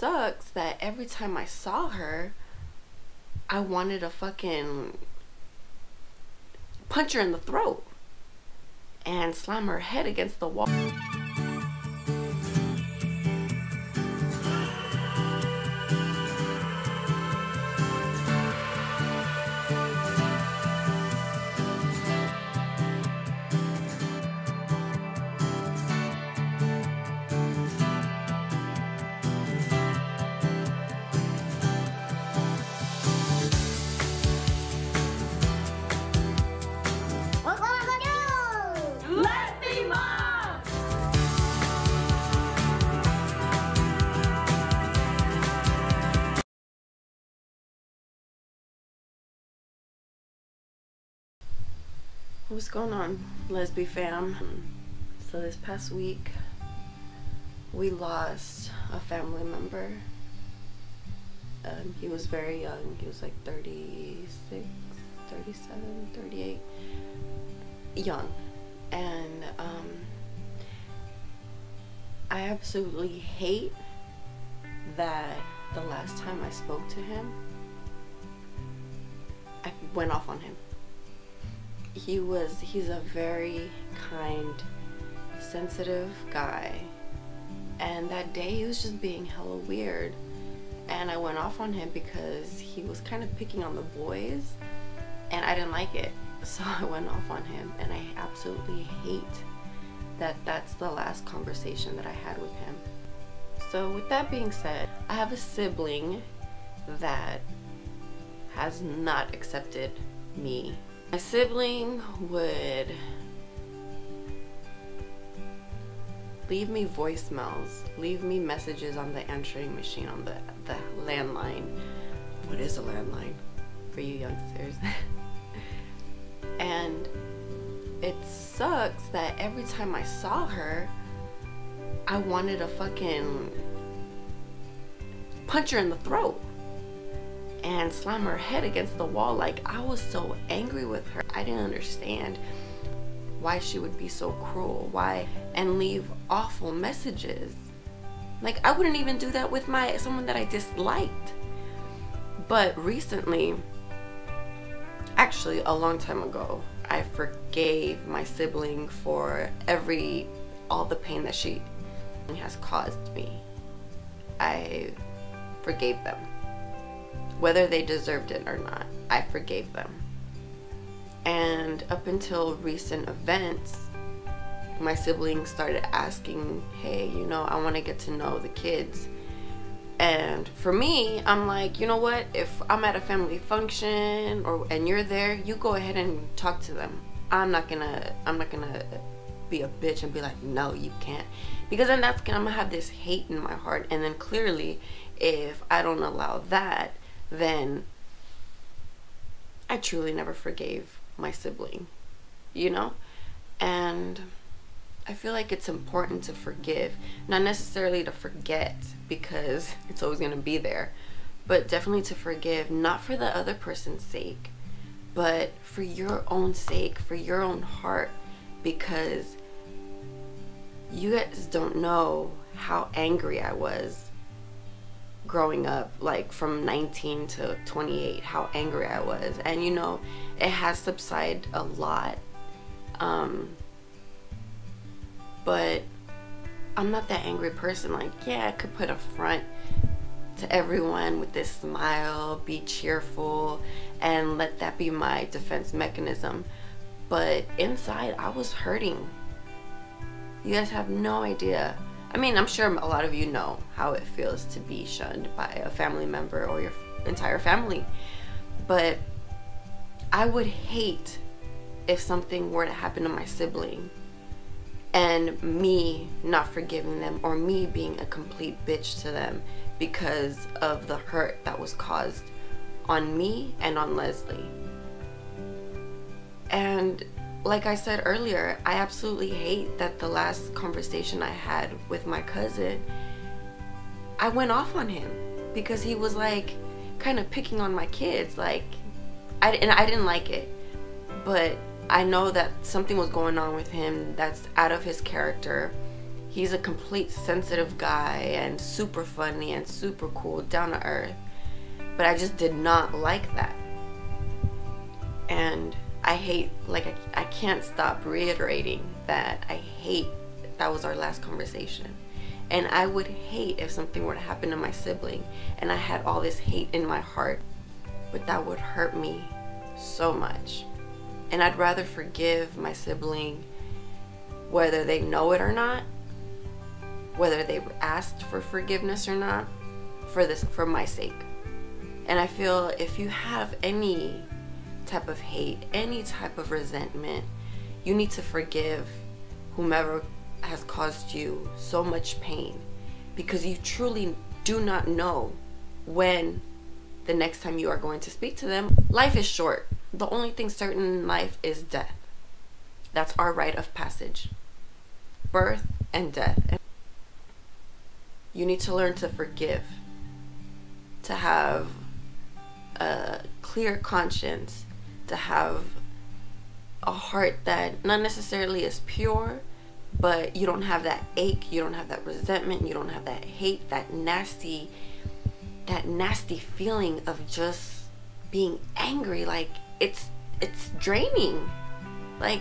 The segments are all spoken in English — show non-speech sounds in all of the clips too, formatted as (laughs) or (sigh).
sucks that every time I saw her, I wanted to fucking punch her in the throat and slam her head against the wall. What's going on, Lesby fam? So this past week, we lost a family member. Um, he was very young. He was like 36, 37, 38. Young. And um, I absolutely hate that the last time I spoke to him, I went off on him he was he's a very kind sensitive guy. And that day he was just being hella weird. And i went off on him because he was kind of picking on the boys and i didn't like it. (laughs) So i went off on him and i absolutely hate that that's the last conversation that i had with him. So with that being said i have a sibling that has not accepted me my sibling would leave me voicemails, leave me messages on the answering machine on the, the landline. What is a landline for you youngsters? (laughs) and it sucks that every time I saw her, I wanted to fucking punch her in the throat and slam her head against the wall. Like, I was so angry with her. I didn't understand why she would be so cruel. Why? And leave awful messages. Like, I wouldn't even do that with my someone that I disliked. But recently, actually, a long time ago, I forgave my sibling for every, all the pain that she has caused me. I forgave them whether they deserved it or not. I forgave them. And up until recent events, my siblings started asking, hey, you know, I want to get to know the kids. And for me, I'm like, you know what? If I'm at a family function or and you're there, you go ahead and talk to them. I'm not gonna I'm not gonna be a bitch and be like, no, you can't. Because then that's gonna I'm gonna have this hate in my heart. And then clearly if I don't allow that, then I truly never forgave my sibling, you know? And I feel like it's important to forgive, not necessarily to forget because (laughs) it's always going to be there, but definitely to forgive, not for the other person's sake, but for your own sake, for your own heart, because you guys don't know how angry I was growing up like from 19 to 28 how angry i was. And you know it has subsided a lot um but i'm not that angry person. Like yeah i could put a front to everyone with this smile be cheerful and let that be my defense mechanism. But inside i was hurting. You guys have no idea I mean, I'm sure a lot of you know how it feels to be shunned by a family member or your entire family. But I would hate if something were to happen to my sibling and me not forgiving them or me being a complete bitch to them because of the hurt that was caused on me and on Leslie. And like I said earlier, I absolutely hate that the last conversation I had with my cousin, I went off on him because he was like kind of picking on my kids. Like, I, and I didn't like it. But I know that something was going on with him that's out of his character. He's a complete sensitive guy and super funny and super cool, down to earth. But I just did not like that. And I hate, like, I, I can't stop reiterating that I hate that was our last conversation. And I would hate if something were to happen to my sibling and I had all this hate in my heart. But that would hurt me so much. And I'd rather forgive my sibling whether they know it or not, whether they asked for forgiveness or not, for this for my sake. And I feel if you have any type of hate, any type of resentment, you need to forgive whomever has caused you so much pain because you truly do not know when the next time you are going to speak to them. Life is short. The only thing certain in life is death. That's our rite of passage birth and death. You need to learn to forgive, to have a clear conscience, to have a heart that not necessarily is pure, but you don't have that ache, you don't have that resentment, you don't have that hate, that nasty that nasty feeling of just being angry like it's it's draining. Like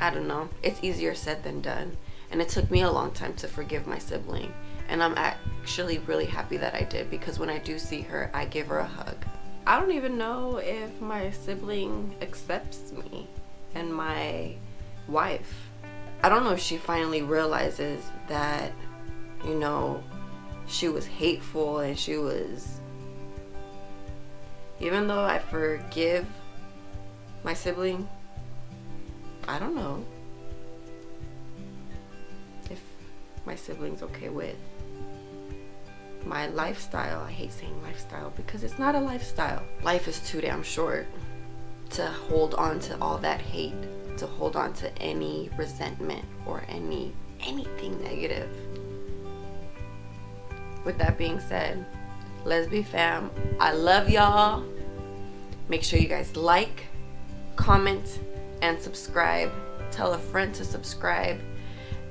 I don't know. It's easier said than done. And it took me a long time to forgive my sibling. And I'm actually really happy that I did because when I do see her, I give her a hug. I don't even know if my sibling accepts me and my wife. I don't know if she finally realizes that, you know, she was hateful and she was. Even though I forgive my sibling, I don't know if my sibling's okay with my lifestyle. I hate saying lifestyle because it's not a lifestyle. Life is too damn short to hold on to all that hate, to hold on to any resentment or any anything negative. With that being said, Lesby fam, I love y'all. Make sure you guys like, comment, and subscribe. Tell a friend to subscribe.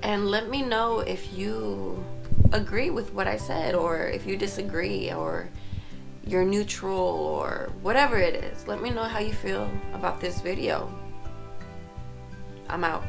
And let me know if you agree with what I said or if you disagree or you're neutral or whatever it is. Let me know how you feel about this video. I'm out.